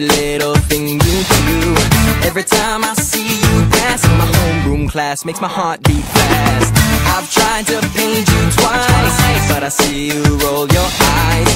every little thing you do. Every time I see you pass in my homeroom class makes my heart beat fast. I've tried to paint you twice, but I see you roll your eyes.